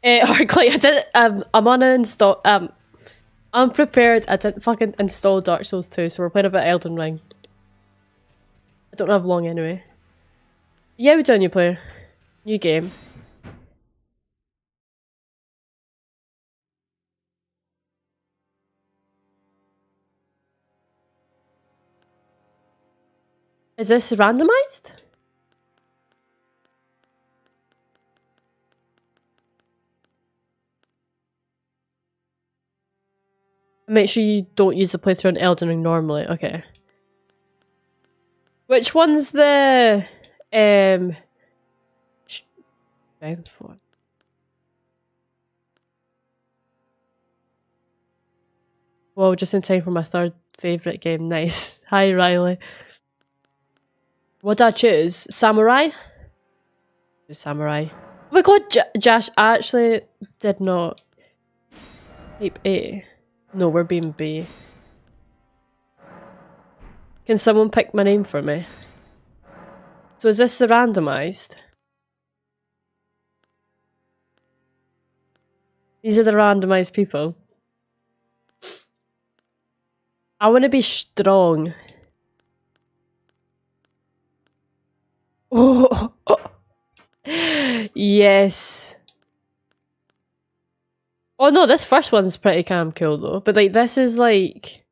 Uh, I did. Um, I'm on an install. Um, I'm prepared. I didn't fucking install Dark Souls 2, so we're playing a bit Elden Ring. I don't have long anyway. Yeah, we done new player. New game. Is this randomized? Make sure you don't use the playthrough on Elden Ring normally. Okay. Which one's the um one? Well, just in time for my third favourite game. Nice. Hi, Riley. What I choose? Samurai? Samurai. Oh my god, J Josh, I actually did not type A. No, we're being B. Can someone pick my name for me? So is this the randomized? These are the randomized people. I want to be strong. Oh, yes. Oh no, this first one's pretty calm cool though. But like this is like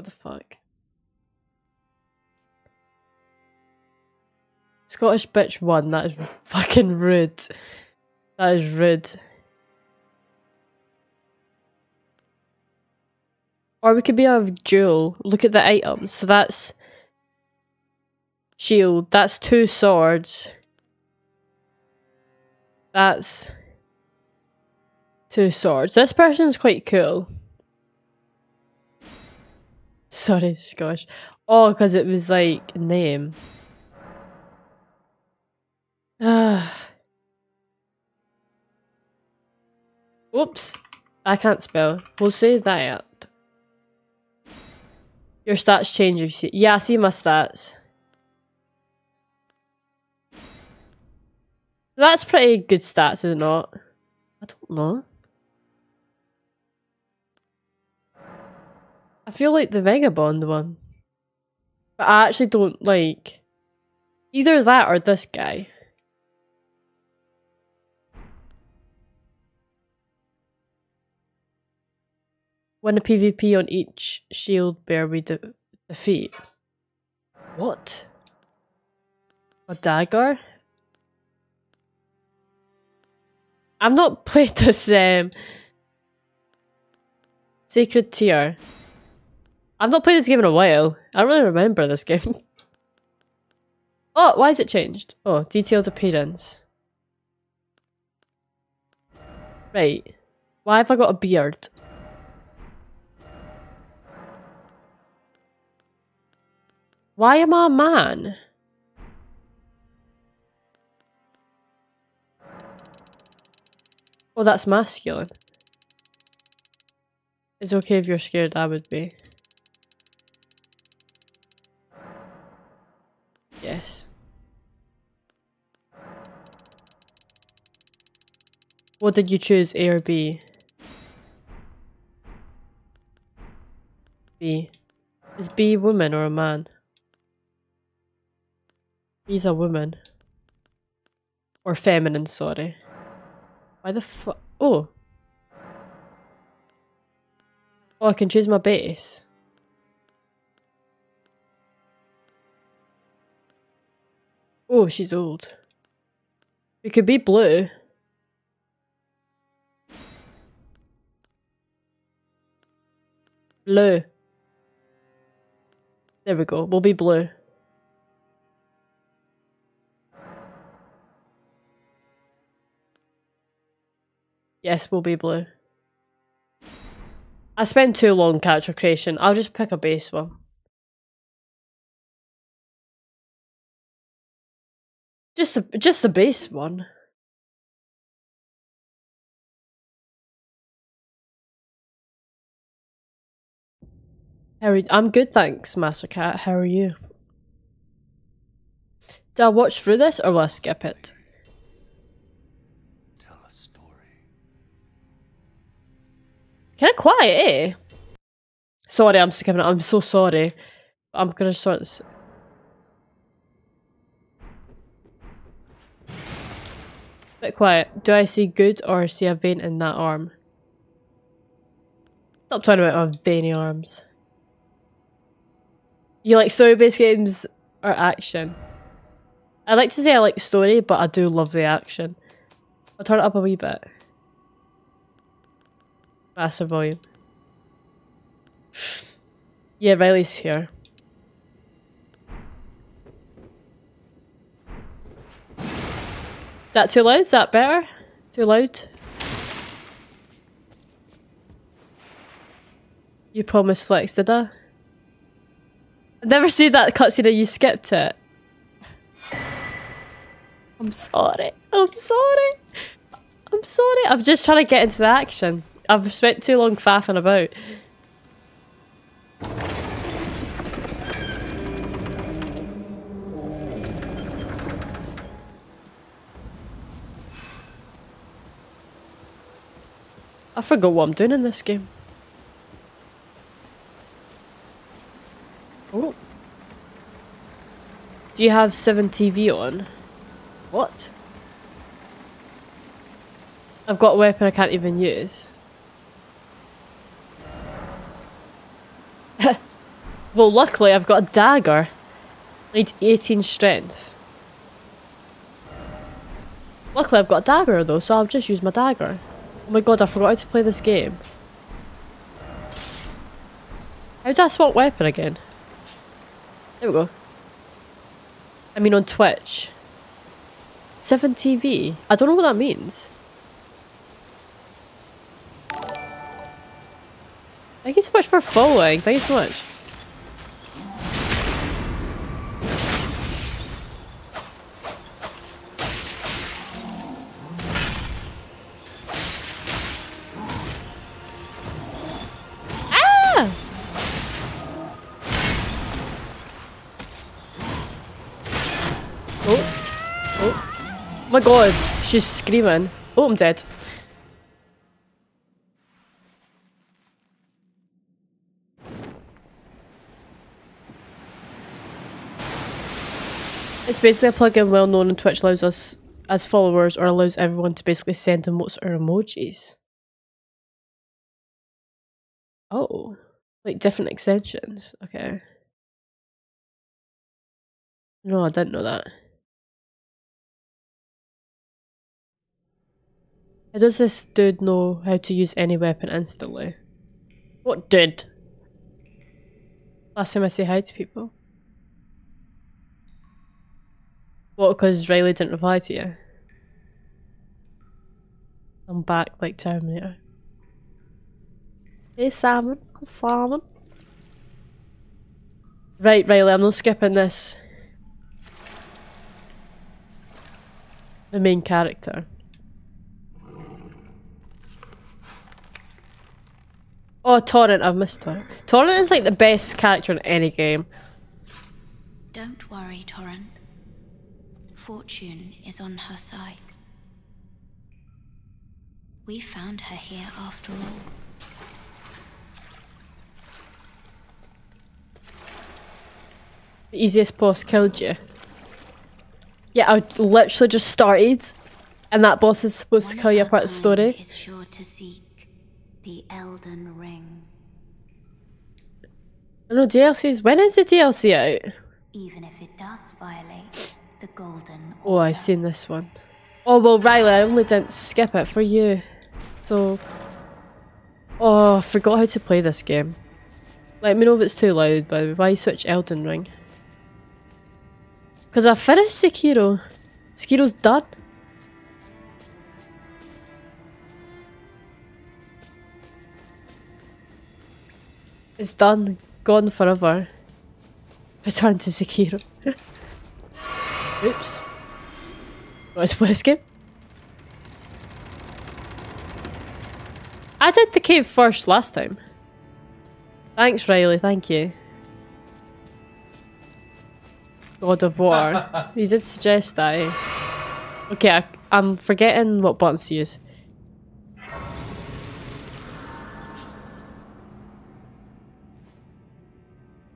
What the fuck? Scottish bitch one, that is fucking rude. That is rude. Or we could be a duel. Look at the items. So that's shield. That's two swords. That's two swords. This person's quite cool. Sorry, Scottish. Oh, because it was like name. Ah. Oops. I can't spell. We'll say that. Your stats change if you see. Yeah, I see my stats. That's pretty good stats, is it not? I don't know. I feel like the Vagabond one. But I actually don't like either that or this guy. Win a PvP on each shield bear we de defeat. What? A dagger? I've not played this um, Sacred Tear. I've not played this game in a while. I don't really remember this game. oh, why has it changed? Oh, detailed appearance. Right. Why have I got a beard? Why am I a man? Oh, that's masculine. It's okay if you're scared, I would be. Yes. What did you choose, A or B? B. Is B a woman or a man? He's a woman. Or feminine, sorry. Why the fuck? Oh. Oh, I can choose my base. Oh, she's old. It could be blue. Blue. There we go. We'll be blue. Yes, we'll be blue. I spent too long character creation. I'll just pick a base one. Just a, just the base one. Harry, I'm good, thanks, Master Cat. How are you? Do I watch through this or will I skip it? Tell a story. Kind of quiet, eh? Sorry, I'm skipping it. I'm so sorry. I'm gonna start. this. Bit quiet. Do I see good or see a vein in that arm? Stop talking about my veiny arms. You like story-based games or action? I like to say I like story, but I do love the action. I'll turn it up a wee bit. Master volume. Yeah, Riley's here. Is that too loud? Is that better? Too loud? You promised Flex, did I? I've never seen that cutscene and you skipped it. I'm sorry. I'm sorry. I'm sorry. I'm just trying to get into the action. I've spent too long faffing about. I forgot what I'm doing in this game. Oh. Do you have 7TV on? What? I've got a weapon I can't even use. well, luckily I've got a dagger. I need 18 strength. Luckily I've got a dagger though, so I'll just use my dagger. Oh my god, I forgot how to play this game. How do I swap weapon again? There we go. I mean on Twitch. 7TV? I don't know what that means. Thank you so much for following. Thank you so much. My god, she's screaming. Oh, I'm dead. It's basically a plugin well known on Twitch allows us as followers or allows everyone to basically send emotes or emojis. Oh, like different extensions. Okay. No, I didn't know that. How does this dude know how to use any weapon instantly? What dude? Last time I say hi to people. What, because Riley didn't reply to you? I'm back like Terminator. Hey Simon, Simon. Right, Riley, I'm not skipping this. The main character. Oh, Torrent, I've missed Torrent. Torrent is like the best character in any game. Don't worry, Torrent fortune is on her side. We found her here after all. The easiest boss killed you. Yeah, I literally just started, and that boss is supposed One to kill you part of the story. The Elden Ring. No DLCs. When is the DLC out? Even if it does violate the golden Oh, I've seen this one. Oh, well, Riley, I only didn't skip it for you. So... Oh, I forgot how to play this game. Let me know if it's too loud, but why switch Elden Ring? Because I finished Sekiro. Sekiro's done. It's done. Gone forever. Return to Sekiro. Oops. Play this game? I did the cave first last time. Thanks, Riley. Thank you. God of War. you did suggest that. Eh? Okay, I, I'm forgetting what buttons to use.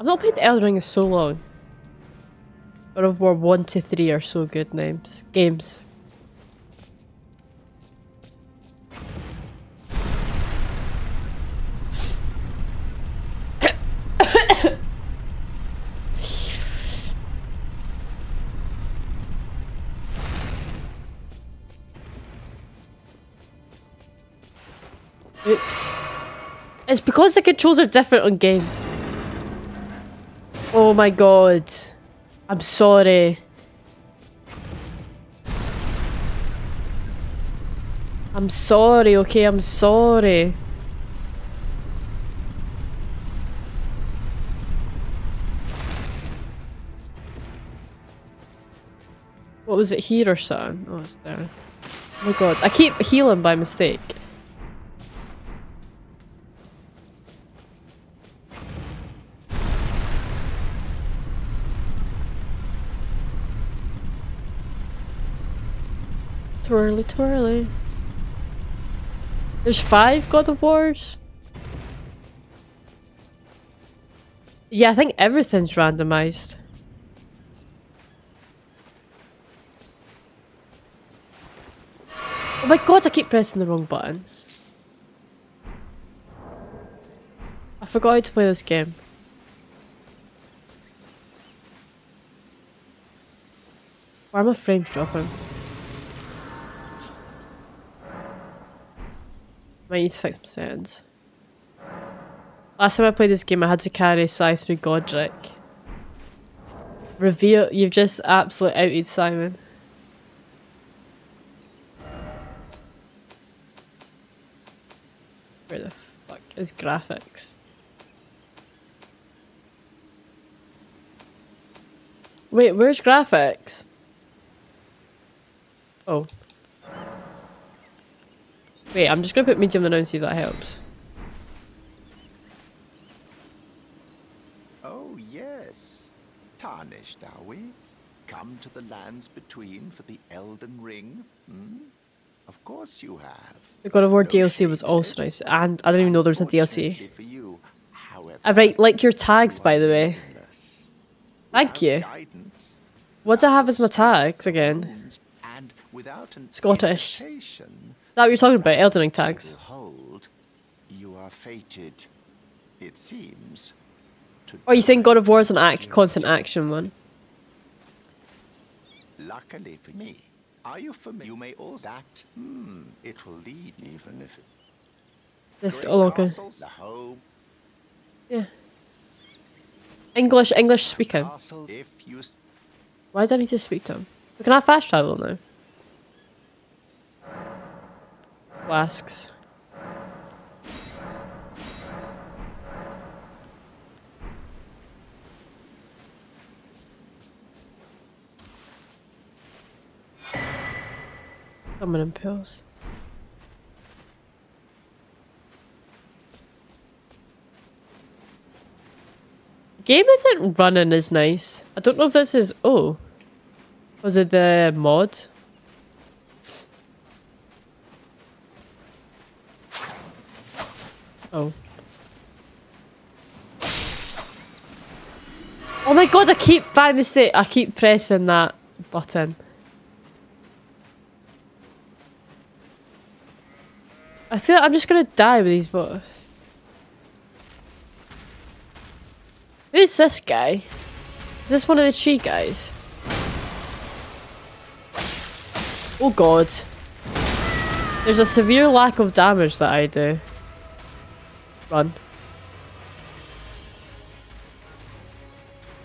I've not played Elden Ring in so long. God of War 1 to 3 are so good names. Games. Oops. It's because the controls are different on games. Oh my god. I'm sorry. I'm sorry, okay? I'm sorry. What was it here or something? Oh, it's there. Oh my god. I keep healing by mistake. Twirly twirly. There's five God of Wars? Yeah, I think everything's randomized. Oh my god, I keep pressing the wrong button. I forgot how to play this game. Why are my frames dropping? Might need to fix my settings. Last time I played this game, I had to carry Sai through Godrick. Reveal- you've just absolutely outed Simon. Where the fuck is graphics? Wait, where's graphics? Oh. Wait, I'm just gonna put medium now and see if that helps. Oh, yes. Tarnished, are we? Come to the lands between for the Elden Ring? Hmm? Of course you have. The God of War No DLC was also nice, and I didn't even know there was a DLC. for you, however, I write like your tags, by the way. Thank you. What do I have as my tags again? and without an Scottish. That what you're talking about? Elden Ring tags. Behold, you are fated, it seems. to Oh, you saying God of War is an act, constant action one? Luckily for me, are you familiar? You may also that. Hmm, it will lead even if it. This oh okay. the home Yeah. English, English speaking. castles, If you Why do I need to speak to him? Can I fast travel now? Flasks. Summoning pills. Game isn't running as nice. I don't know if this is. Oh. Was it the mod? Oh. Oh my god, I keep, by mistake, I keep pressing that button. I feel like I'm just gonna die with these buttons. Who's this guy? Is this one of the tree guys? Oh god. There's a severe lack of damage that I do. Run.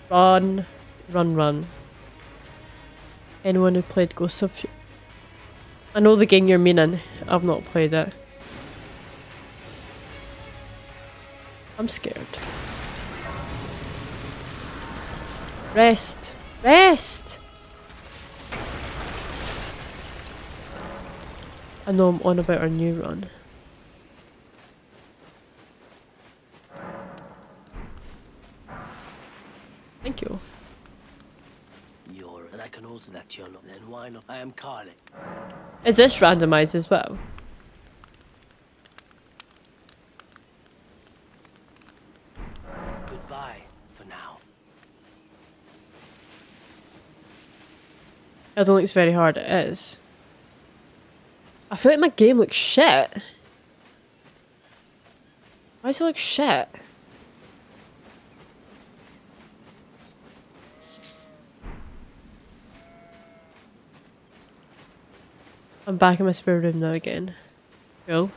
Run. Run, run. Anyone who played Ghost of... I know the game you're meaning. I've not played it. I'm scared. Rest. Rest! I know I'm on about our new run. Thank you. You're I can also that you're not Then why not? I am Carly. Is this randomized as well? Goodbye for now. I don't think it's very hard. It is. I feel like my game looks shit. Why does it look shit? I'm back in my spare room now again. Cool.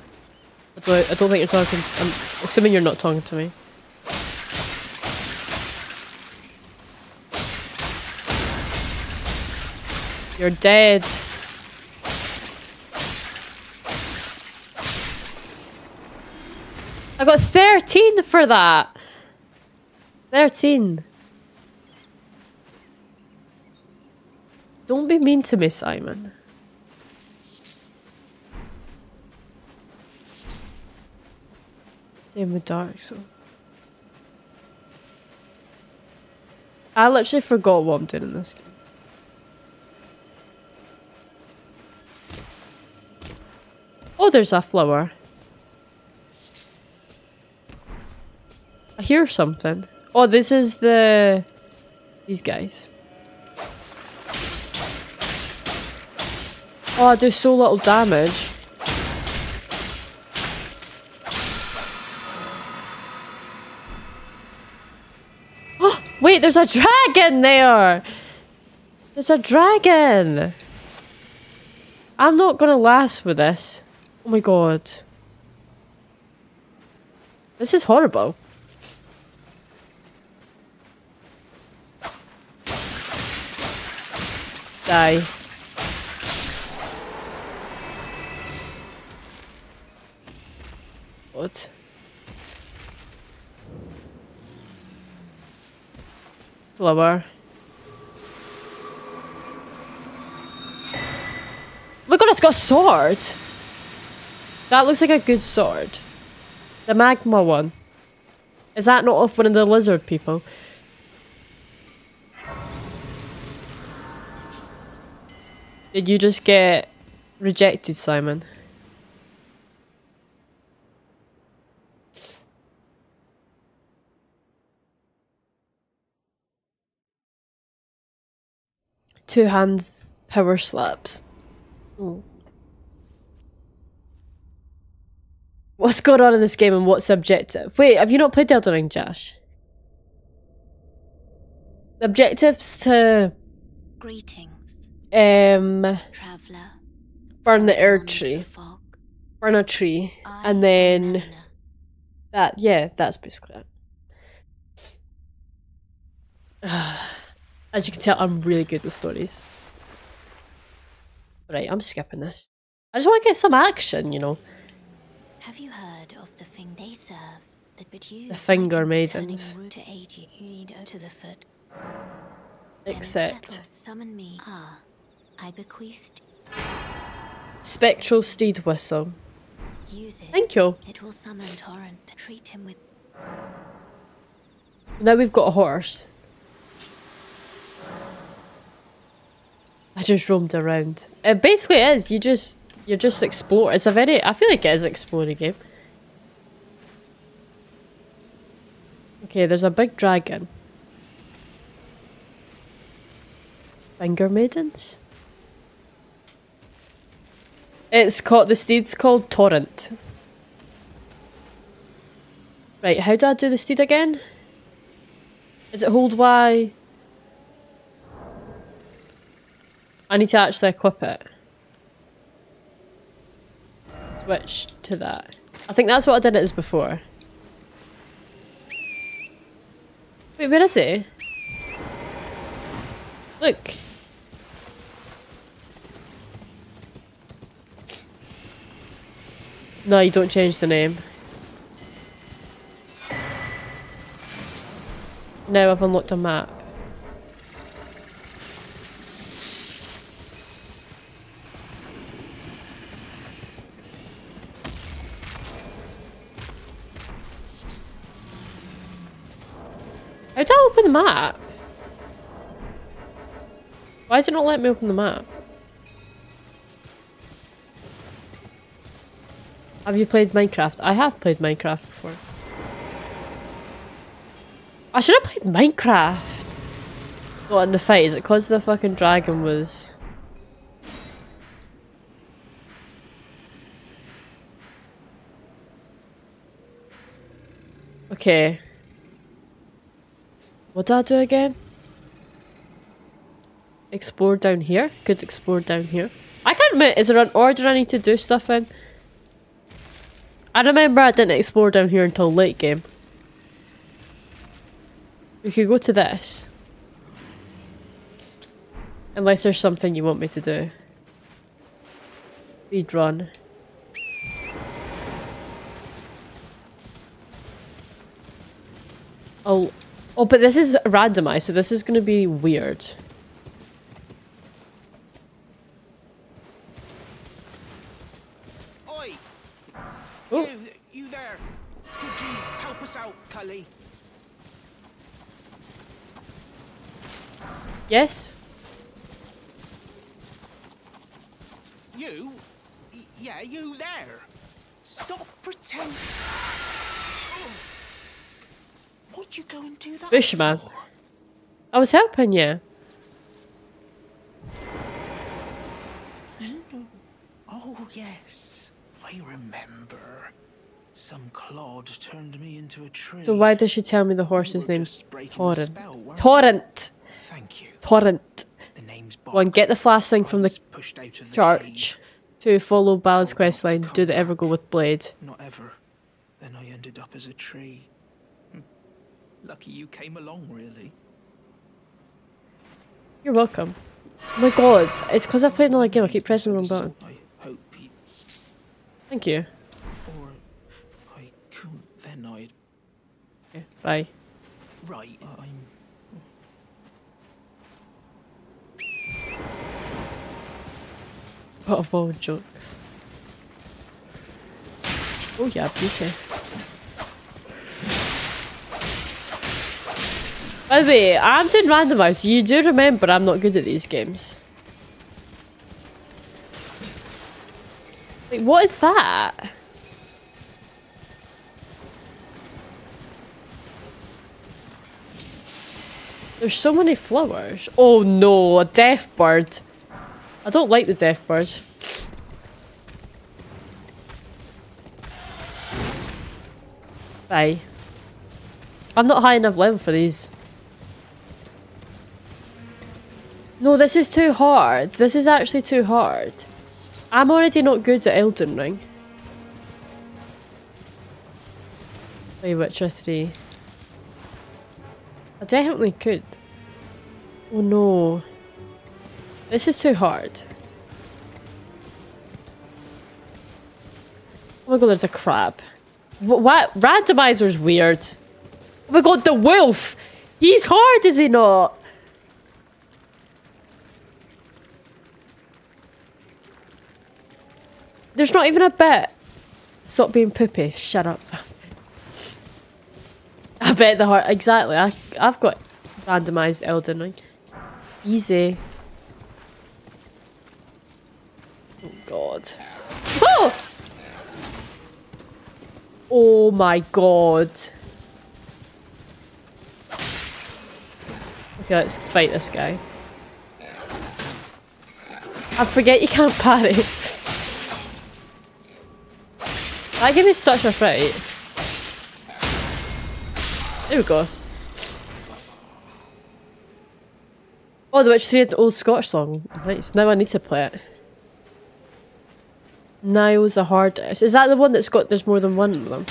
I don't, I don't think you're talking. I'm assuming you're not talking to me. You're dead. I got 13 for that. 13. Don't be mean to me, Simon. Same the Dark so. I literally forgot what I'm doing in this game. Oh, there's a flower. I hear something. Oh, this is the... These guys. Oh, I do so little damage. Oh, wait, there's a dragon there! There's a dragon! I'm not gonna last with this. Oh my god. This is horrible. Die. What? Flower. Oh my god, it's got a sword! That looks like a good sword. The magma one. Is that not off one of the lizard people? Did you just get rejected, Simon? Two hands power slaps. Mm. What's going on in this game and what's the objective? Wait, have you not played Elden Ring, Josh? The objective's to Greetings, um traveler. burn the Erdtree. the. Burn a tree. I And then Melina. that yeah, that's basically it. As you can tell, I'm really good with stories. Right, I'm skipping this. I just want to get some action, you know. Have you heard of the thing they serve? That but you The finger maidens. to aid you. You need to the foot. Except summon me. Ah, I bequeathed. spectral steed whistle. Use it. Thank you. It will summon Torrent. Treat him with. Now we've got a horse. I just roamed around. It basically is. You just you just explore. It's a very. I feel like it is an exploring game. Okay, there's a big dragon. Finger maidens. It's called the steed's called Torrent. Right, how do I do the steed again? Is it hold Y? I need to actually equip it. Switch to that. I think that's what I did it as before. Wait, where is he? Look. No, you don't change the name. Now I've unlocked a map. I don't open the map. Why does it not let me open the map? Have you played Minecraft? I have played Minecraft before. I should have played Minecraft! What, in the fight? Is it because the fucking dragon was... Okay. What did I do again? Explore down here? Could explore down here. I can't admit, is there an order I need to do stuff in? I remember I didn't explore down here until late game. We could go to this. Unless there's something you want me to do. Speed run. Oh, oh, but this is randomized, so this is going to be weird. Oi! You, you there? Could you help us out, Cully? Yes? You? Yeah, you there? Stop pretending. Why'd you go and do that? Bushman. for? I was helping you. Oh, oh, yes. I remember. Some clod turned me into a tree. So why does she tell me the horse's name? just breaking the Torrent. spell, Torrent! Thank you. Torrent. The name's Boc. get the flash thing from the was pushed out of the church. To follow Told quest line, do the. Evergo with Blade. Not ever. Then I ended up as a tree. Lucky you came along, really. You're welcome. Oh my god, it's because I've played another game, I keep pressing the wrong button. I hope he, Thank you. or I couldn't. Then I'd. Okay, bye. Right, I'm. What of all jokes. Oh yeah, beauty. By the way, I'm doing randomised. You do remember I'm not good at these games. Like, what is that? There's so many flowers. Oh no, a deaf bird. I don't like the deaf birds. Bye. I'm not high enough level for these. No, this is too hard. This is actually too hard. I'm already not good at Elden Ring. Play Witcher 3. I definitely could. Oh no. This is too hard. Oh my god, there's a crab. Wh- What? Randomizer's weird. Oh my god, the wolf! He's hard, is he not? There's not even a bit. Stop being poopy. Shut up. I bet the heart. Exactly. I, I've got randomized Elden Ring. Easy. Oh god. Oh! Oh my god. Okay, let's fight this guy. I forget you can't parry. That gave me such a fright. There we go. Oh, the Witcher 3 had the old Scottish song. Nice. Now I need to play it. Niles a hard. Is that the one that's got? There's more than one of them.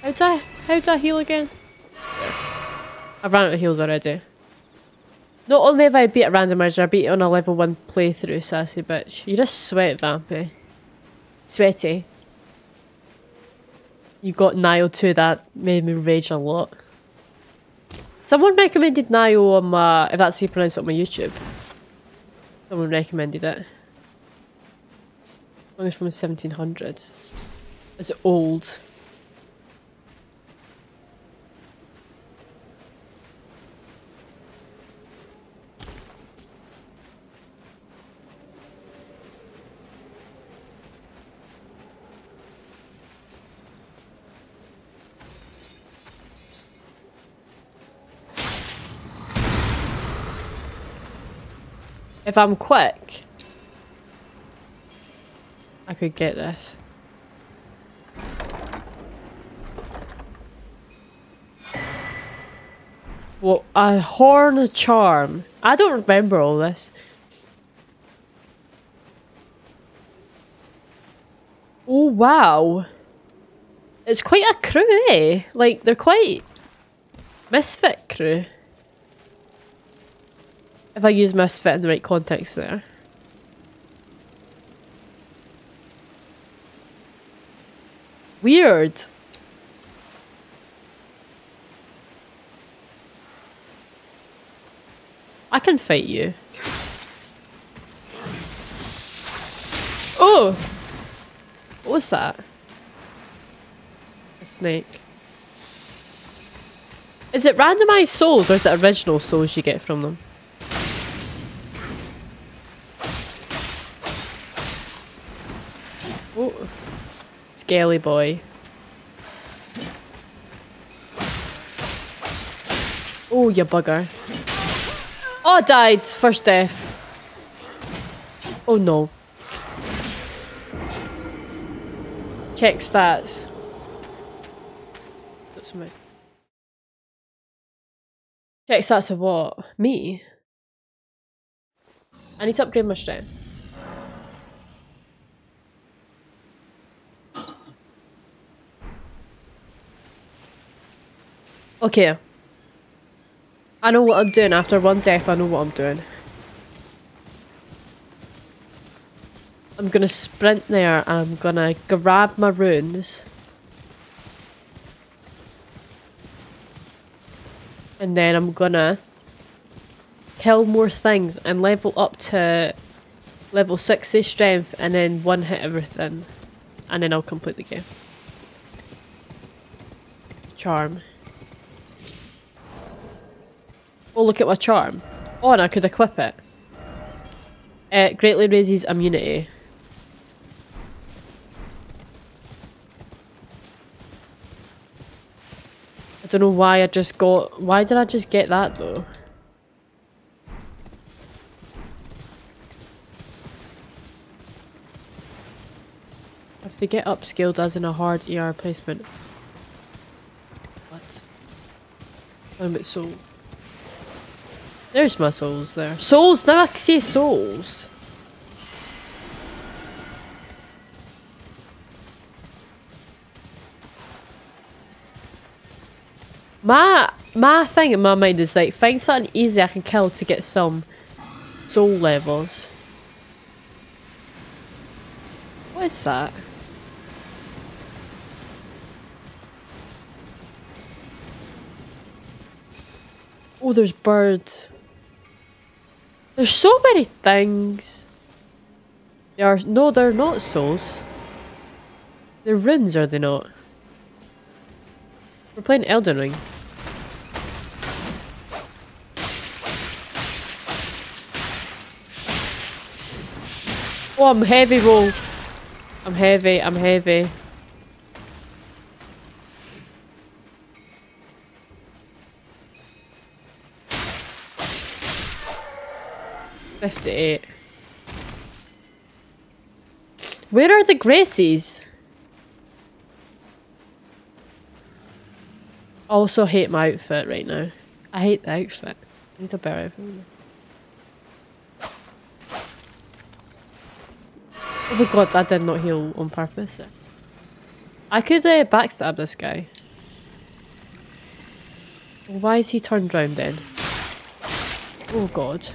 How do I? How do I heal again? I've ran out of heals already. Not only have I beat a randomizer, I beat it on a level 1 playthrough, sassy bitch. You're a sweat vampy. Sweaty. You got Nile too, that made me rage a lot. Someone recommended Nile on my, if that's how you pronounce it on my YouTube. Someone recommended it. Think It's from the 1700s. It's old. If I'm quick, I could get this. What a horn charm. I don't remember all this. Oh wow. It's quite a crew, eh? Like they're quite misfit crew. If I use misfit in the right context there. Weird. I can fight you. Oh! What was that? A snake. Is it randomized souls or is it original souls you get from them? Oh. Scaly boy. Oh, you bugger. Oh, died. First death. Oh no. Check stats. That's me. Check stats of what? Me? I need to upgrade my strength. Okay. I know what I'm doing. After one death, I know what I'm doing. I'm gonna sprint there and I'm gonna grab my runes. And then I'm gonna kill more things and level up to level 60 strength and then one hit everything. And then I'll complete the game. Charm. Oh, look at my charm. Oh, and I could equip it. It greatly raises immunity. I don't know why I just got... Why did I just get that, though? If they get upscaled as in a hard ER placement. What? I'm a bit soul. There's my souls there. Souls! Now I can see souls. My my thing in my mind is like find something easy I can kill to get some soul levels. What is that? Oh, there's birds. There's so many things. They are no, they're not souls. They're runes, are they not? We're playing Elden Ring. Oh, I'm heavy roll. I'm heavy, I'm heavy. Fifty-eight. Where are the Gracies? Also hate my outfit right now. I hate the outfit. I need a better outfit. Oh my god, I did not heal on purpose. I could uh, backstab this guy. Why is he turned round then? Oh god.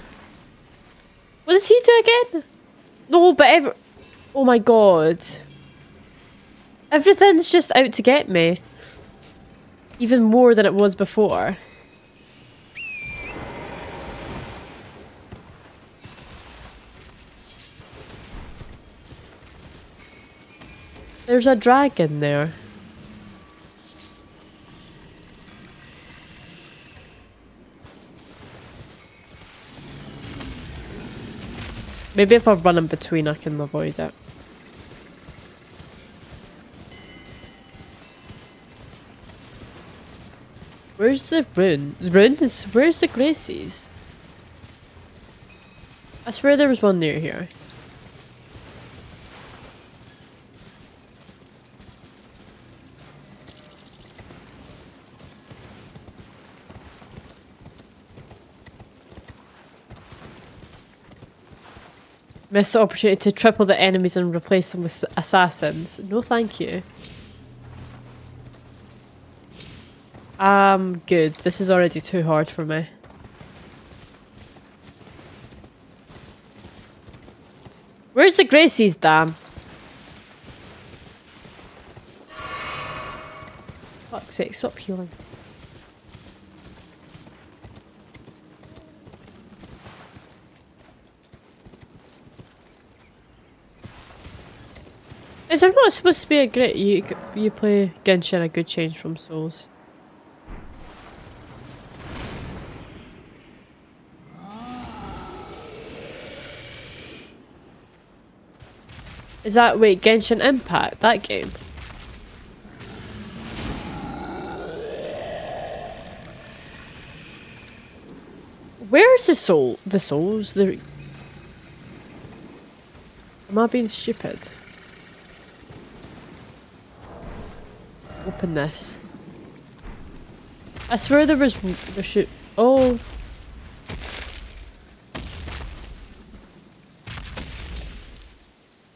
What does he do again? No, but ever. Oh my god. Everything's just out to get me. Even more than it was before. There's a dragon there. Maybe if I run in between I can avoid it. Where's the rune? Runes? Where's the Gracies? I swear there was one near here. Missed the opportunity to triple the enemies and replace them with assassins. No thank you. Um, good. This is already too hard for me. Where's the Gracie's dam? Fuck's sake, stop healing. Is there not supposed to be a great you you play Genshin a good change from Souls? Is that wait Genshin Impact that game? Where's the soul? The souls? The Am I being stupid? Open this. I swear there was there should oh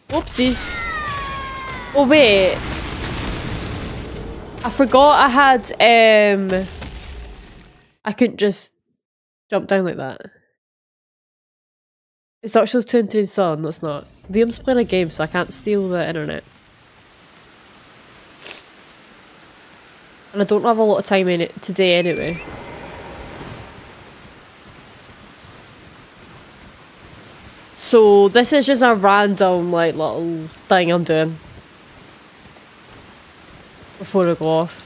Whoopsies. Oh wait. I forgot I had um I couldn't just jump down like that. It's actually two and three son, that's not. Liam's playing a game so I can't steal the internet. And I don't have a lot of time in it today anyway. So this is just a random like little thing I'm doing before I go off.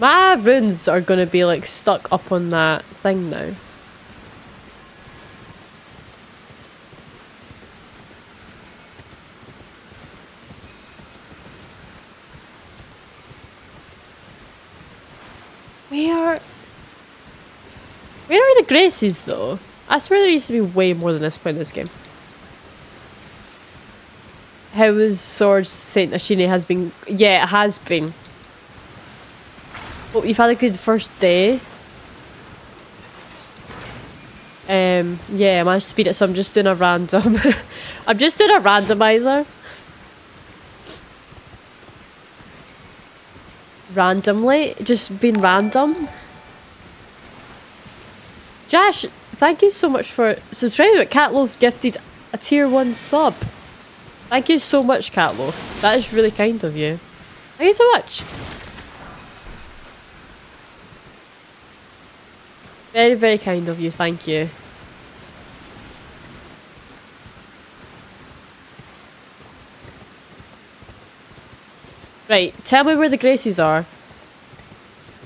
My runes are gonna be like stuck up on that thing now. Where where are the Gracies though? I swear there used to be way more than this point in this game. How is Sword Saint Ashine has been yeah, it has been. But you've had a good first day. Um yeah, I managed to beat it so I'm just doing a random I'm just doing a randomizer. Randomly, just being random. Josh, thank you so much for subscribing. Catloaf gifted a tier 1 sub. Thank you so much, Catloaf. That is really kind of you. Thank you so much. Very, very kind of you. Thank you. Right, tell me where the Gracies are.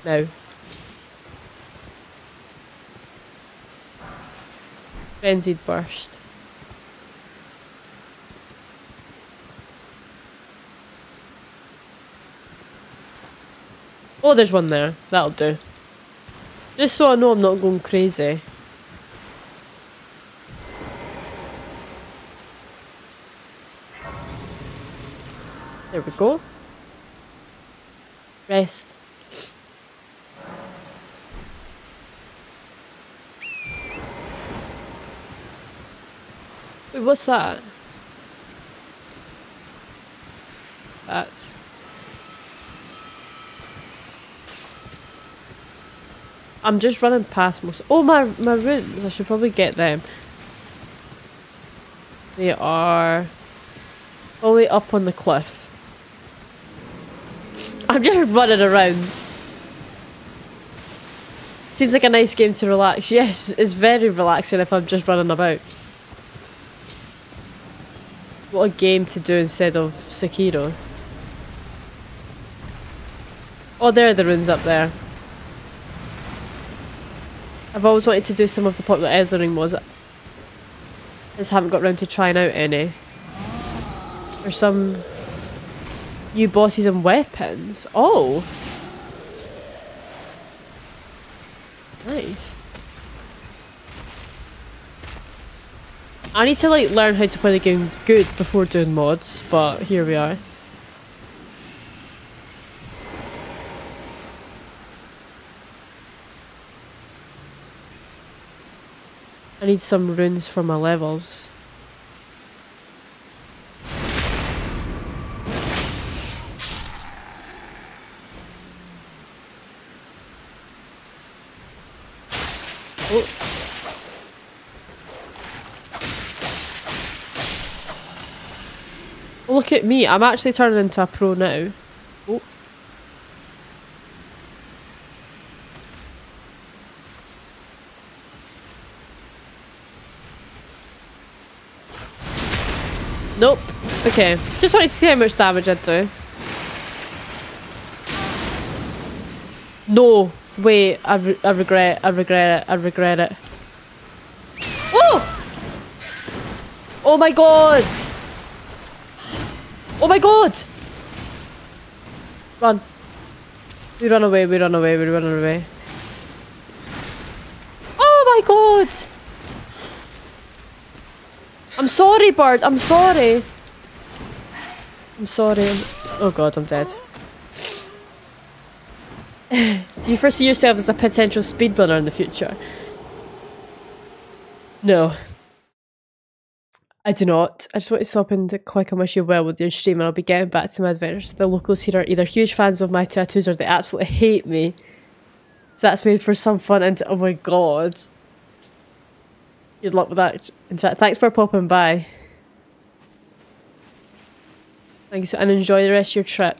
Now. Frenzied burst. Oh, there's one there. That'll do. Just so I know I'm not going crazy. There we go. Rest. Wait, what's that? That's... I'm just running past most- Oh, my, my runes! I should probably get them. They are... Probably up on the cliff. I'm just running around. Seems like a nice game to relax. Yes, it's very relaxing if I'm just running about. What a game to do instead of Sekiro. Oh, there are the runes up there. I've always wanted to do some of the popular Elden Ring mods. I just haven't got around to trying out any. There's some new bosses and weapons. Oh! Nice. I need to like learn how to play the game good before doing mods, but here we are. I need some runes for my levels. Look at me, I'm actually turning into a pro now. Oh. Nope. Okay. Just wanted to see how much damage I'd do. No. Wait. I, re I regret I regret it. I regret it. Oh! Oh my god! Oh my god! Run. We run away, we run away, we run away. Oh my god! I'm sorry, Bird. I'm sorry. I'm sorry. Oh god, I'm dead. Do you foresee yourself as a potential speedrunner in the future? No. I do not. I just want to stop and quick and wish you well with your stream and I'll be getting back to my adventures. The locals here are either huge fans of my tattoos or they absolutely hate me. So that's made for some fun and oh my god. Good luck with that. Thanks for popping by. Thanks and enjoy the rest of your trip.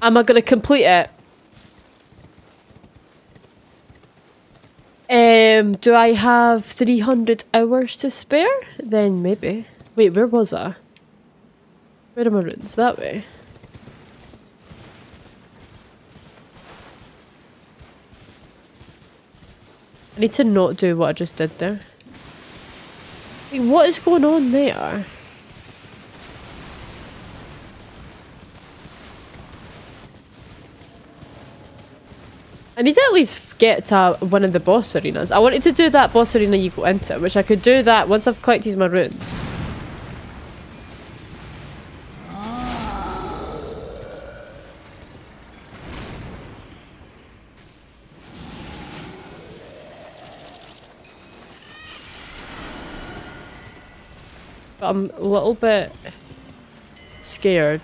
Am I gonna complete it? Um, do I have 300 hours to spare? Then maybe. Wait, where was I? Where are my runes? That way. I need to not do what I just did there. Wait, what is going on there? I need to at least get to one of the boss arenas. I wanted to do that boss arena you go into, which I could do that once I've collected my runes. I'm a little bit scared.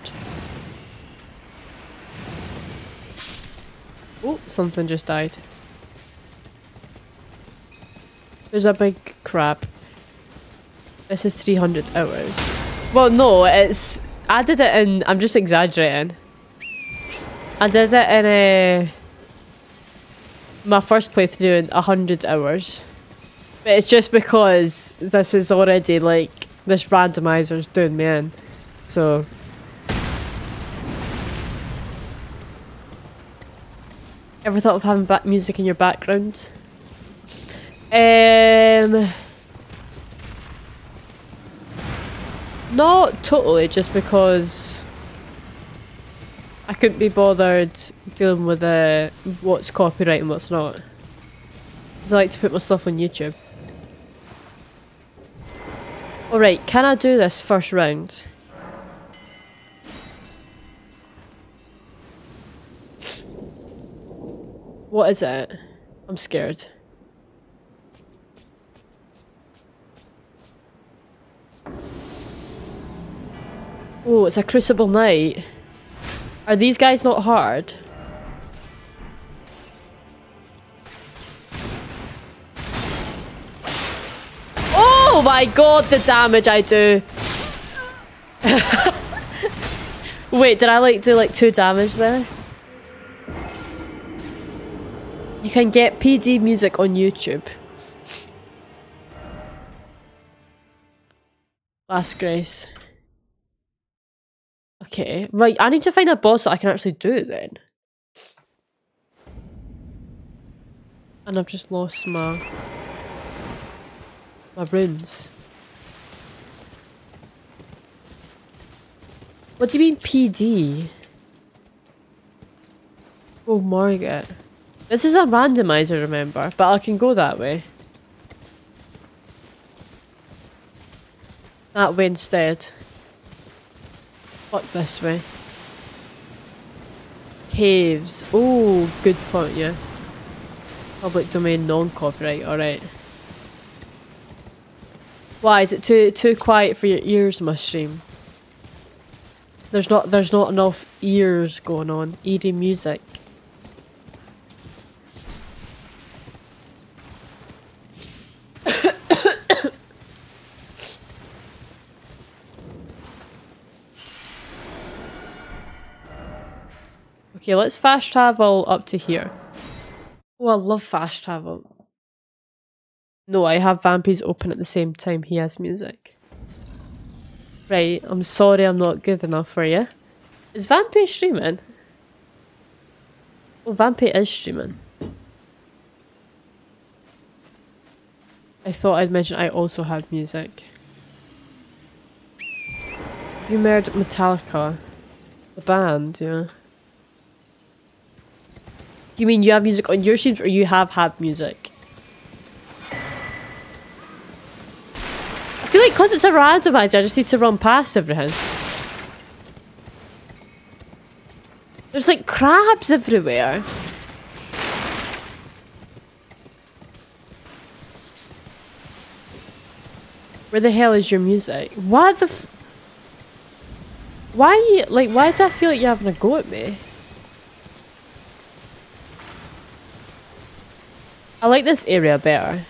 Oh, something just died. There's a big crab. This is 300 hours. Well, no, it's... I did it in... I'm just exaggerating. I did it in a... My first playthrough in 100 hours. But it's just because this is already like... This randomizer's doing me in. So... Ever thought of having back music in your background? Um, not totally, just because I couldn't be bothered dealing with uh, what's copyright and what's not. I like to put my stuff on YouTube. Alright, can I do this first round? What is it? I'm scared. Oh, it's a Crucible Knight. Are these guys not hard? Oh my god, the damage I do! Wait, did I like do like two damage there? You can get PD music on YouTube. Last Grace. Okay, right, I need to find a boss that I can actually do it then. And I've just lost my... my runes. What do you mean PD? Oh, Margaret. This is a randomizer, remember, but I can go that way. That way instead. Fuck this way. Caves. Oh, good point, yeah. Public domain non-copyright, alright. Why, is it too too quiet for your ears, my stream? There's not there's not enough ears going on. Eerie music. Okay, let's fast travel up to here. Oh, I love fast travel. No, I have Vampy's open at the same time he has music. Right, I'm sorry I'm not good enough for you. Is Vampy streaming? Oh, Vampy is streaming. I thought I'd mention I also had music. Have you heard Metallica? The band, yeah. You mean you have music on your streams or you have had music? I feel like because it's a randomizer, I just need to run past everything. There's like crabs everywhere. Where the hell is your music? Why the f- Why, like, why do I feel like you're having a go at me? I like this area better.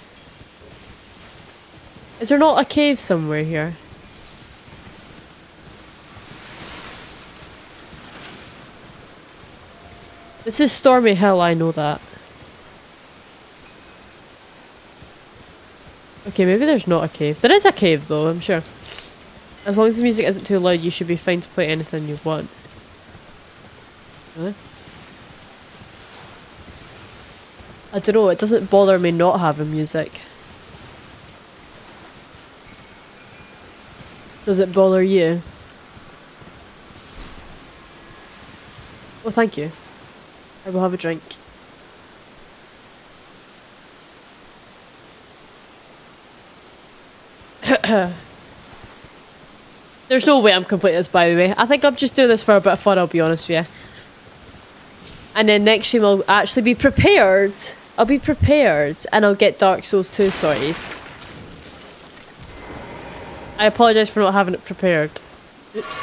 Is there not a cave somewhere here? This is Stormhill, I know that. Okay, maybe there's not a cave. There is a cave though, I'm sure. As long as the music isn't too loud, you should be fine to play anything you want. Really? I don't know, it doesn't bother me not having music. Does it bother you? Well, thank you. I will have a drink. There's no way I'm completing this, by the way. I think I'm just doing this for a bit of fun, I'll be honest with you. And then next stream I'll actually be prepared. I'll be prepared and I'll get Dark Souls 2 sorted. I apologise for not having it prepared. Oops.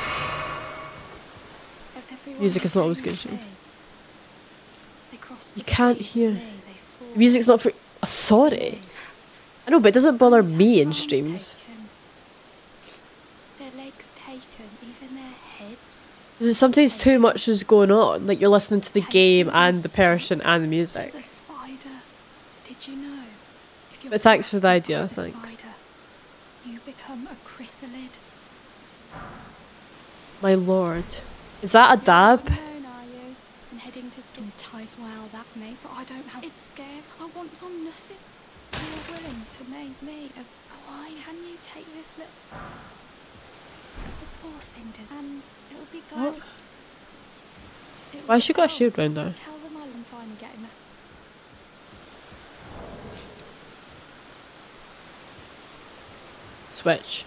Music is not always good. You can't hear. The music's not for. Oh, sorry. I know, but it doesn't bother me in streams. Their legs taken, even their heads. Because sometimes too much is going on. Like you're listening to the game and the person and the music. The spider. Did you know? If you're But thanks for the idea, thanks. spider, you become a chrysalid. My lord. Is that a dab? Known, are you? And heading to entice well that mate, but I don't have. It's scared. I want some nothing. You're willing to make me a. Why can you take this little? The poor thing does, and it'll be glad. What? Why she got a shield round her? Tell them I'm finally getting that. Switch.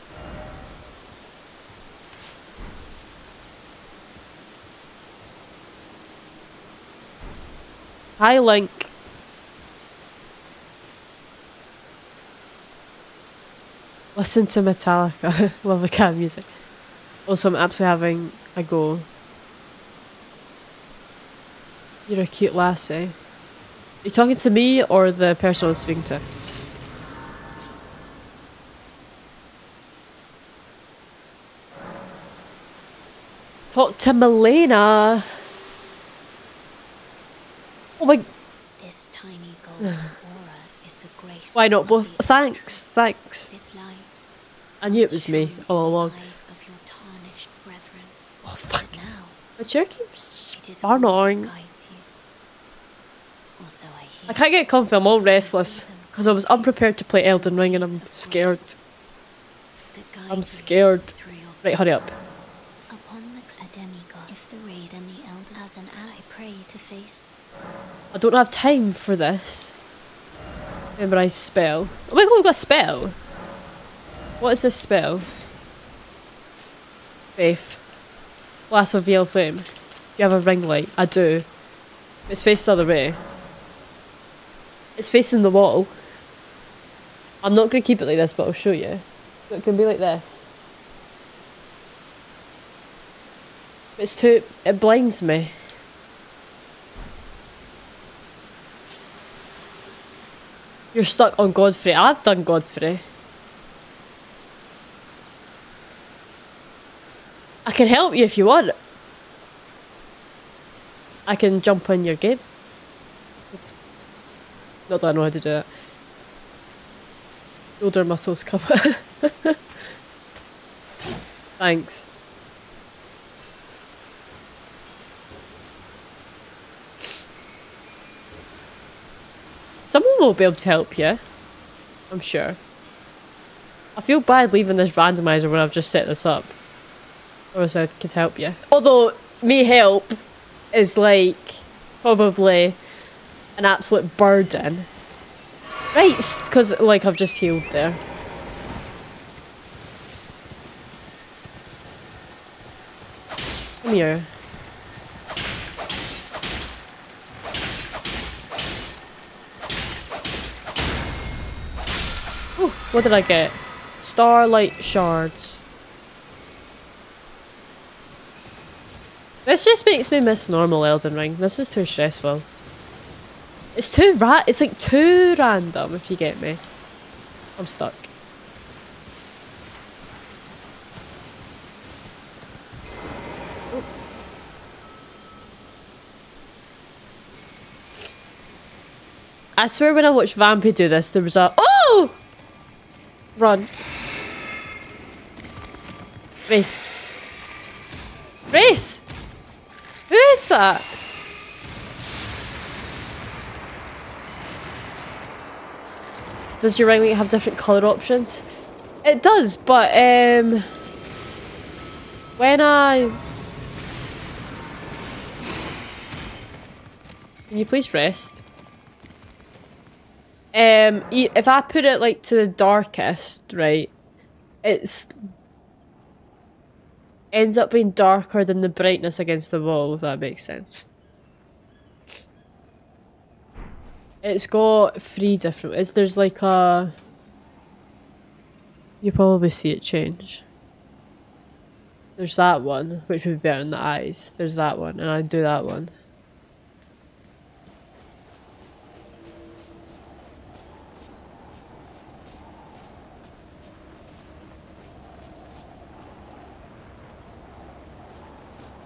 Hi, Link. Listen to Metallica. Love the cat music. Also, I'm absolutely having a go. You're a cute lassie. Are you talking to me or the person I was speaking to? Talk to Melina. Oh my. This tiny golden aura is the grace. Why not both? Thanks, thanks. I knew it was me all along. of your tarnished brethren. Oh fuck. But now My chair keeps it is all that spawning. guides you. Also, I can't get comfy. I'm all restless because I was unprepared to play Elden Ring and I'm scared. I'm scared. Right, hurry up. Upon the a demigod, if the rays and the elder as an ally pray to face I don't have time for this. Remember I spell. Oh my god, we've got a spell. What is this spell? Faith. Glass of veil flame. You have a ring light. I do. It's faced the other way. It's facing the wall. I'm not going to keep it like this, but I'll show you. So it can be like this. It's too... It blinds me. You're stuck on Godfrey. I've done Godfrey. I can help you if you want. I can jump on your game. It's not that I know how to do it. Shoulder muscles come. Thanks. Someone will be able to help you. I'm sure. I feel bad leaving this randomizer when I've just set this up. Or else I could help you. Although, me help is like probably an absolute burden. Right, because like I've just healed there. Come here. What did I get? Starlight shards. This just makes me miss normal Elden Ring. This is too stressful. It's too ra- it's like too random if you get me. I'm stuck. I swear when I watched Vampy do this, there was a- OH! Run. Race. Race! Who is that? Does your ring have different colour options? It does, but um when I Can you please rest? Um if I put it like to the darkest, right, it's ends up being darker than the brightness against the wall, if that makes sense. It's got three different. Is there's like a. You probably see it change. There's that one, which would be better in the eyes. There's that one, and I'd do that one.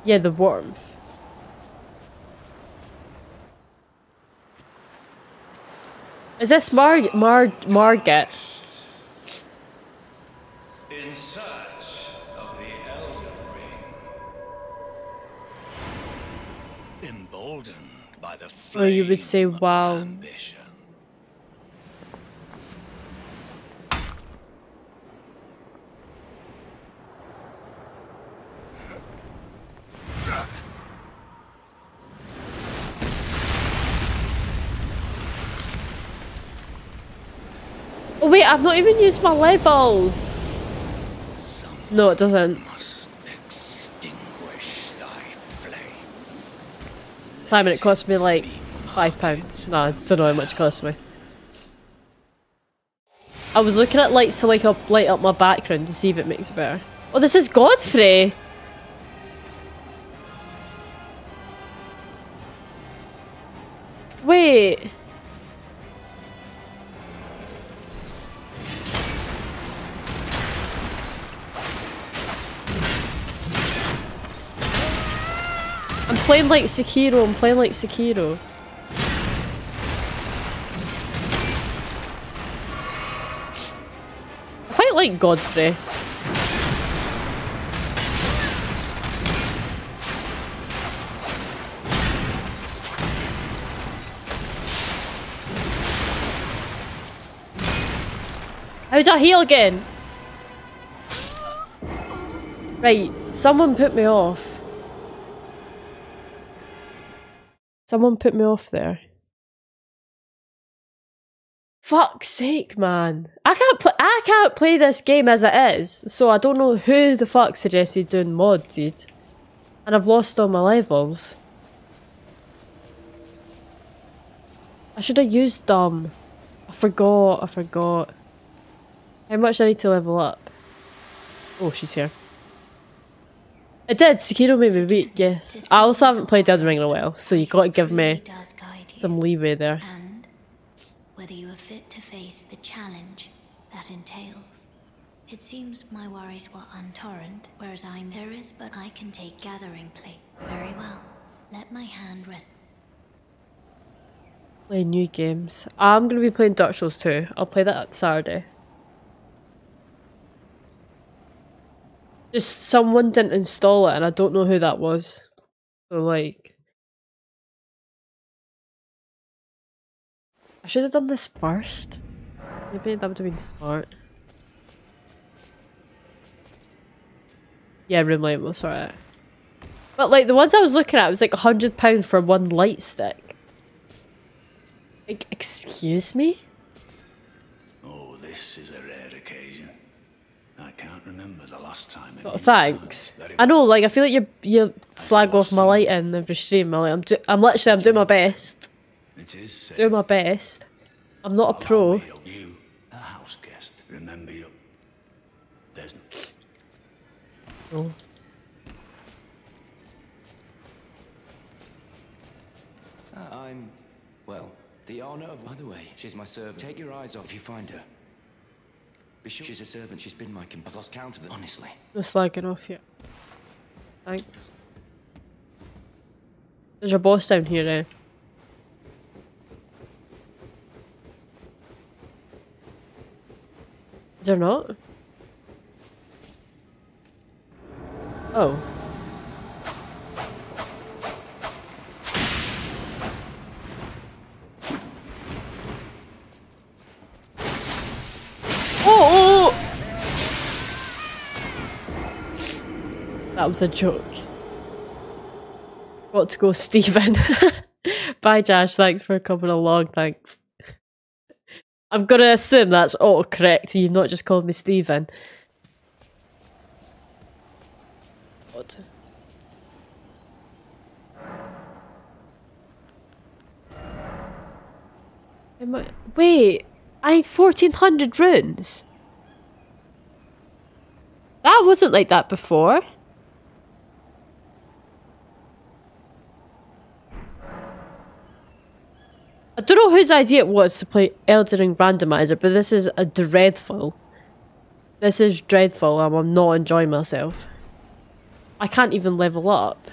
Yeah, the warmth. Is this Mar Mar Margit? In search of the Elden Ring. Emboldened by the Or you would say, flame of wow. ambition. Oh wait, I've not even used my levels. No, it doesn't. Simon, it cost me like five pounds. No, I don't know how much it cost me. I was looking at lights to like up light up my background to see if it makes it better. Oh, this is Godfrey. Wait. I'm playing like Sekiro, I'm playing like Sekiro. I quite like Godfrey. How'd I heal again? Right, someone put me off. Someone put me off there. Fuck's sake, man. I can't play I can't play this game as it is, so I don't know who the fuck suggested doing modded. And I've lost all my levels. I should have used them. I forgot, I forgot. How much I need to level up? Oh, she's here. It did, Sekiro made me weak, yes. I also haven't played Elden Ring in a while, so you gotta give me does guide you. some leeway there. and whether you are fit to face the challenge that entails. It seems my worries were untorrent, whereas I'm there is, but I can take gathering plate very well. Let my hand rest. Play new games. I'm gonna be playing Dark Souls 2. I'll play that Saturday. Just someone didn't install it and I don't know who that was. So like I should have done this first. Maybe that would have been smart. Yeah, room light sort it. But like the ones I was looking at was like hundred pounds for one light stick. Like, excuse me? Oh, this is a rare occasion. I can't remember the last time. Oh, thanks. I know, like I feel like you you slag off my lighting every stream. I'm like, I'm, do- I'm literally I'm doing my best, It is said. doing my best. I'm not a pro. Allow me, You, a house guest. Remember you. There's no. Oh. No. Uh, I'm, well, the honor of. By the way, she's my servant. Take your eyes off if you find her. Be sure she's a servant. She's been my. Com- I've lost count of them. Honestly. No slagging off yet. Thanks. There's your boss down here now. Is there not? Oh, That was a joke. Got to go, Stephen. Bye, Josh. Thanks for coming along. Thanks. I'm gonna assume that's autocorrect. You've not just called me Stephen. What? Am I- Wait, I need 1400 runes. That wasn't like that before. I don't know whose idea it was to play Elden Ring Randomizer, but this is a dreadful. This is dreadful. I'm not enjoying myself. I can't even level up.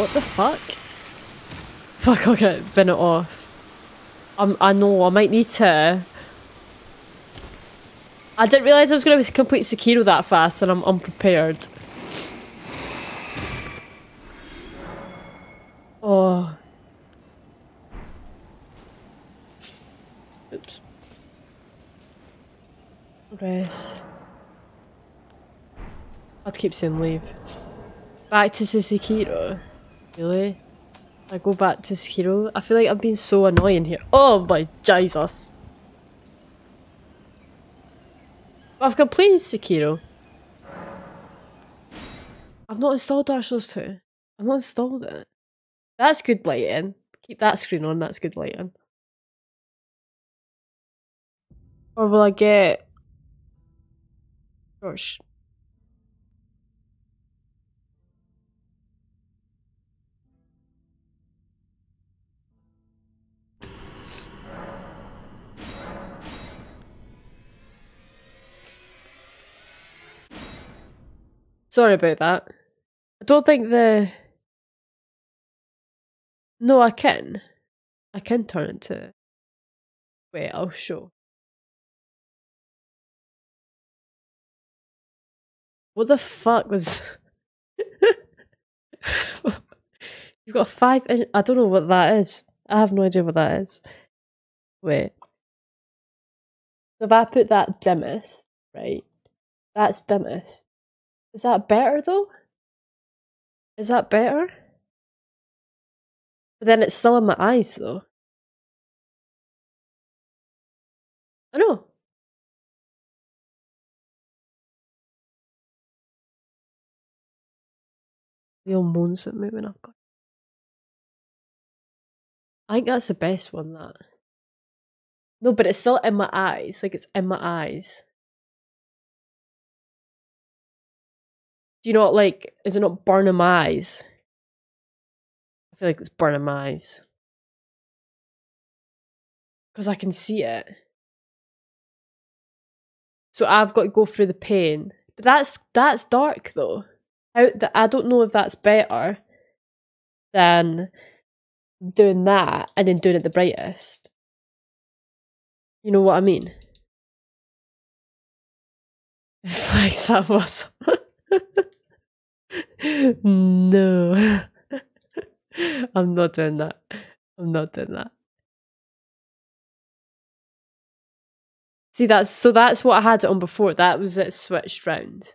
What the fuck? Fuck, I'll get bin it off. I'm, I know, I might need to. I didn't realise I was going to complete Sekiro that fast and I'm unprepared. Oh. Oops. Rest. I'd keep saying leave. Back to Sekiro. Really? I go back to Sekiro? I feel like I've been so annoying here. Oh my Jesus. I've completed Sekiro. I've not installed Dark Souls 2. I've not installed it. That's good lighting. Keep that screen on, that's good lighting. Or will I get... Gosh. Sorry about that. I don't think the. No, I can. I can turn it to. Wait, I'll show. What the fuck was. You've got five. In- I don't know what that is. I have no idea what that is. Wait. So if I put that dimmest, right? That's dimmest. Is that better though? Is that better? But then it's still in my eyes though. I know. Leo moans at me when I've got. I think that's the best one. That. No, but it's still in my eyes. Like it's in my eyes. Do you what, like, is it not burning my eyes? I feel like it's burning my eyes. Because I can see it. So I've got to go through the pain. But that's that's dark though. That I don't know if that's better than doing that and then doing it the brightest. You know what I mean? Flex that muscle. no. I'm not doing that. I'm not doing that. See that's so that's what I had it on before. That was it switched round.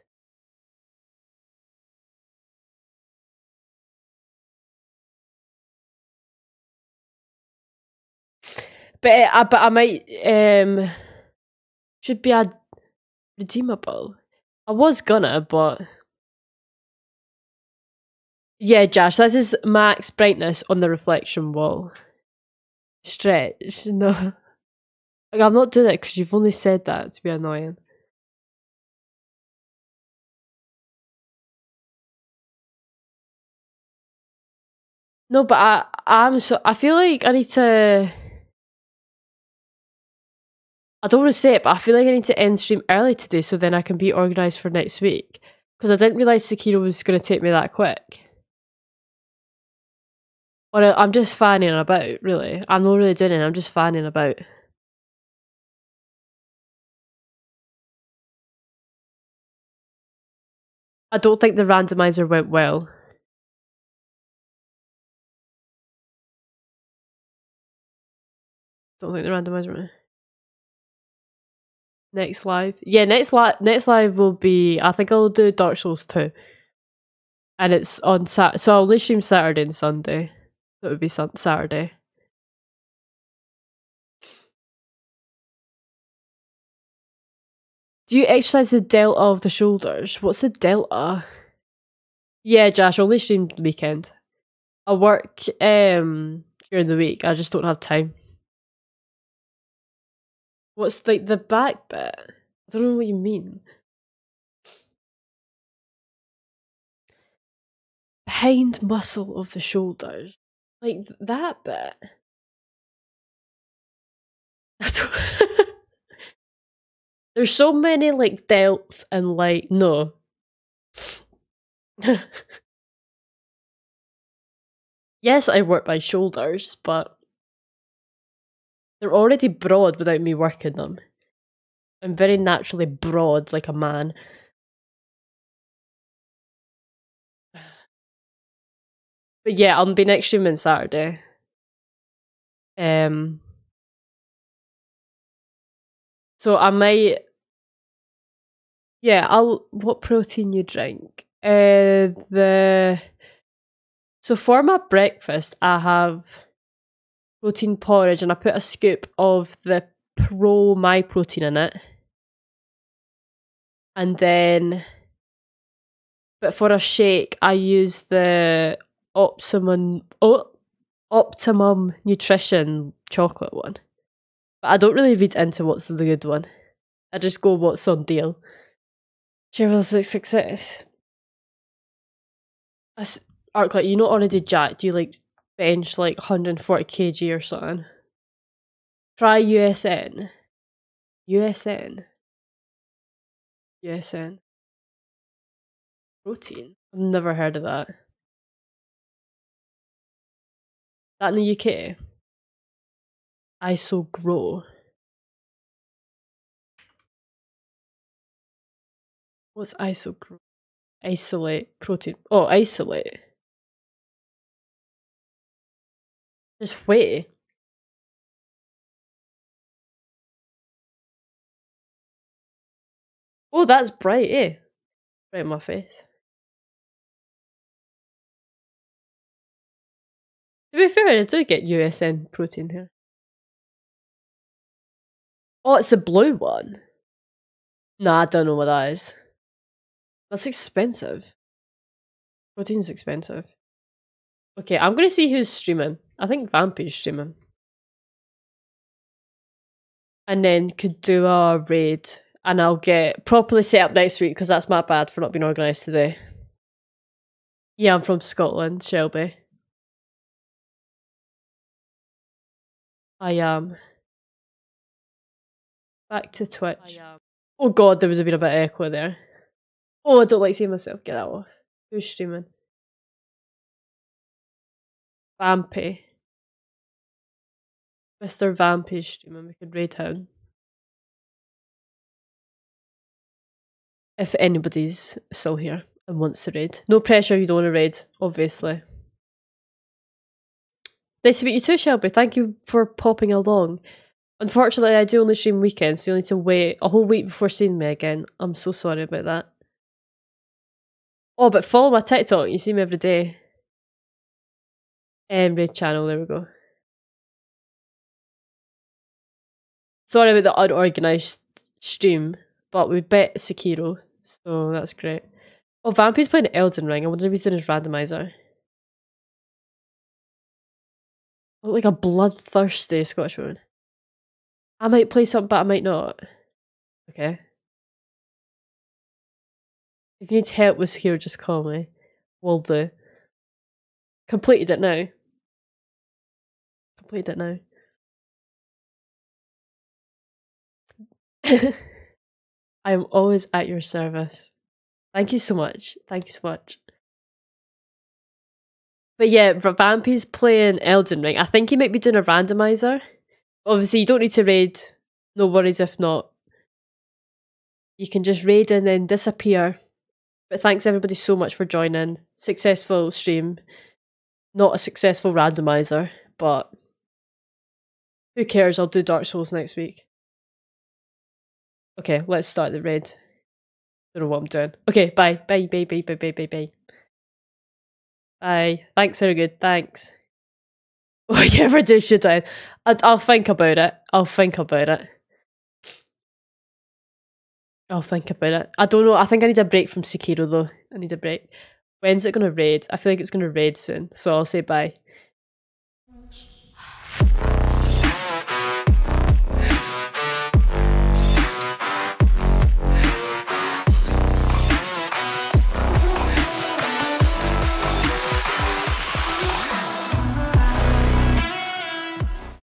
But uh, I but I might um should be a redeemable. I was gonna, but yeah, Josh, this is max brightness on the reflection wall. Stretch, no. Like, I'm not doing it because you've only said that to be annoying. No, but I, I'm so I feel like I need to. I don't want to say it, but I feel like I need to end stream early today so then I can be organised for next week. Because I didn't realise Sekiro was going to take me that quick. Or I- I'm just fanning about, really. I'm not really doing it, I'm just fanning about. I don't think the randomizer went well. Don't think the randomizer went. Next live, yeah, next live, next live will be. I think I'll do Dark Souls two, and it's on Sat. So I'll only stream Saturday and Sunday. So it would be sun- Saturday. Do you exercise the delta of the shoulders? What's the delta? Yeah, Josh, only stream weekend. I work um during the week. I just don't have time. What's like the back bit? I don't know what you mean. Behind muscle of the shoulders. Like that bit. There's so many like delts and like no. yes, I work my shoulders, but they're already broad without me working them. I'm very naturally broad like a man. But yeah, I'll be next streaming Saturday. Um so I might Yeah, I'll what protein you drink? Uh the so for my breakfast I have protein porridge and I put a scoop of the pro my protein in it. And then but for a shake I use the optimum oh, optimum nutrition chocolate one. But I don't really read into what's the good one. I just go what's on deal. Cheryl six success. That's arc like you not already jacked, you like bench like 140 kg or something. Try USN. USN. USN. Protein. I've never heard of that. That in the UK? ISO grow. What's ISO grow? Isolate protein. Oh, isolate. Just wait. Oh, that's bright, eh? Right in my face. To be fair, I do get USN protein here. Oh, it's the blue one. Nah, I don't know what that is. That's expensive. Protein's expensive. Okay, I'm gonna see who's streaming. I think Vampy's streaming. And then could do a raid and I'll get properly set up next week because that's my bad for not being organised today. Yeah, I'm from Scotland, Shelby. I am. Back to Twitch. Oh god, there was a bit of an echo there. Oh, I don't like seeing myself. Get that off. Who's streaming? Vampy. Mr. Vampy's streaming. We could raid him. If anybody's still here and wants to raid. No pressure, you don't want to raid, obviously. Nice to meet you too, Shelby. Thank you for popping along. Unfortunately, I do only stream weekends, so you'll need to wait a whole week before seeing me again. I'm so sorry about that. Oh, but follow my TikTok. You see me every day. Um, Raid channel. There we go. Sorry about the unorganized stream, but we bet Sekiro, so that's great. Oh, Vampy's playing Elden Ring. I wonder if he's doing his randomizer. I look like a bloodthirsty Scottish woman. I might play something, but I might not. Okay. If you need help with Sekiro, just call me. We'll do. Completed it now. Completed it now. I am always at your service. Thank you so much. Thank you so much. But yeah, Vampy's playing Elden Ring. I think he might be doing a randomizer. Obviously, you don't need to raid. No worries if not. You can just raid and then disappear. But thanks everybody so much for joining. Successful stream. Not a successful randomizer, but who cares? I'll do Dark Souls next week. Okay, let's start the raid. Don't know what I'm doing. Okay, bye. Bye, bye, bye, bye, bye, bye, bye. Bye. Thanks, very good. Thanks. Oh, you ever do should I? I'll think about it. I'll think about it. I'll think about it. I don't know. I think I need a break from Sekiro though. I need a break. When's it gonna raid? I feel like it's gonna raid soon, so I'll say bye.